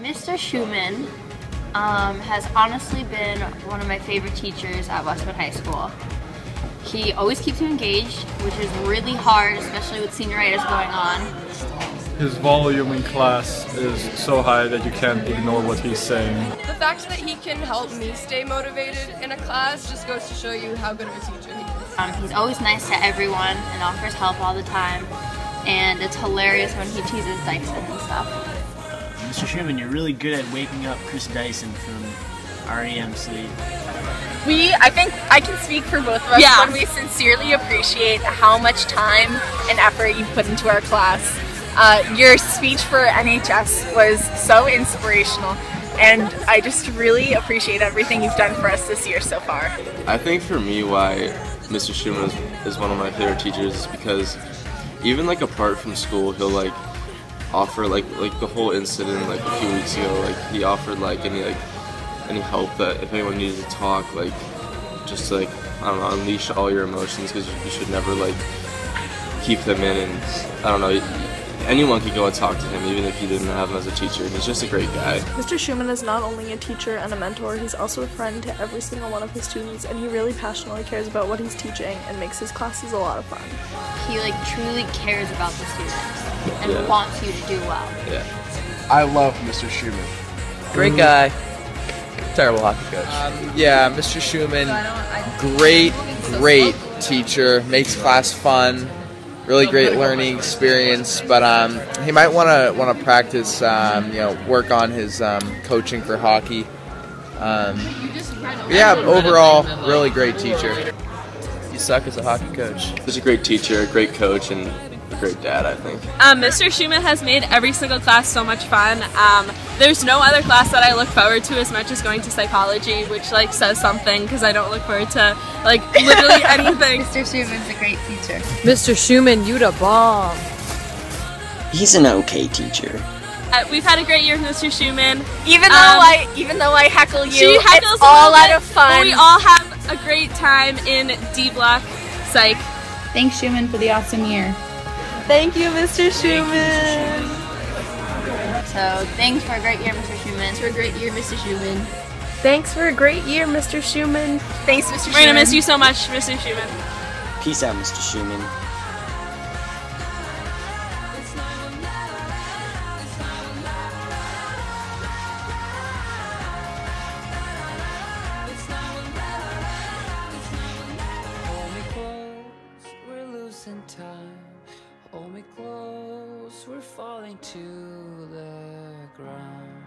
Mr. Schumann um, has honestly been one of my favorite teachers at Westwood High School. He always keeps you engaged, which is really hard, especially with senioritis going on. His volume in class is so high that you can't ignore what he's saying. The fact that he can help me stay motivated in a class just goes to show you how good of a teacher he is. Um, he's always nice to everyone and offers help all the time. And it's hilarious when he teases Dyson and stuff. Mr. Schumann, you're really good at waking up Chris Dyson from REM sleep. We, I think I can speak for both of us Yeah. when we sincerely appreciate how much time and effort you put into our class. Uh, your speech for NHS was so inspirational, and I just really appreciate everything you've done for us this year so far. I think for me, why Mr. Schumann is, is one of my favorite teachers is because even like apart from school, he'll like offer like like the whole incident like a few weeks ago. Like he offered like any like any help that if anyone needed to talk, like just to, like I don't know, unleash all your emotions because you, should never like keep them in. And I don't know. Anyone could go and talk to him, even if you didn't have him as a teacher. He's just a great guy. Mr. Schumann is not only a teacher and a mentor, he's also a friend to every single one of his students, and he really passionately cares about what he's teaching and makes his classes a lot of fun. He like truly cares about the students and Yeah. wants you to do well. Yeah. I love Mr. Schumann. Great guy. Terrible hockey coach. Um, yeah, Mr. Schumann, great, great teacher. Makes class fun. Really great learning experience. But um, he might want to want to practice. Um, you know, work on his um, coaching for hockey. Um, yeah, overall, really great teacher. You suck as a hockey coach. He's a great teacher, a great coach, and a great dad. I think. Um, Mr. Schumann has made every single class so much fun. Um, there's no other class that I look forward to as much as going to psychology, which like says something because I don't look forward to like literally anything. Mr. Schumann's a great teacher. Mr. Schumann, you the bomb. He's an okay teacher. Uh, we've had a great year with Mr. Schumann. Even though Um, I, even though I heckle you, She heckles it's a all little out of fun. but We all have a great time in D Block Psych. Thanks, Schumann, for the awesome year. Thank you, Mr. Schumann! So thanks for a great year, Mr. Schumann. For a great year, Mr. Schumann. Thanks for a great year, Mr. Schumann. Thanks, Mr. We're gonna miss you so much, Mr. Schumann. Peace out, Mr. Schumann. We're falling to the ground.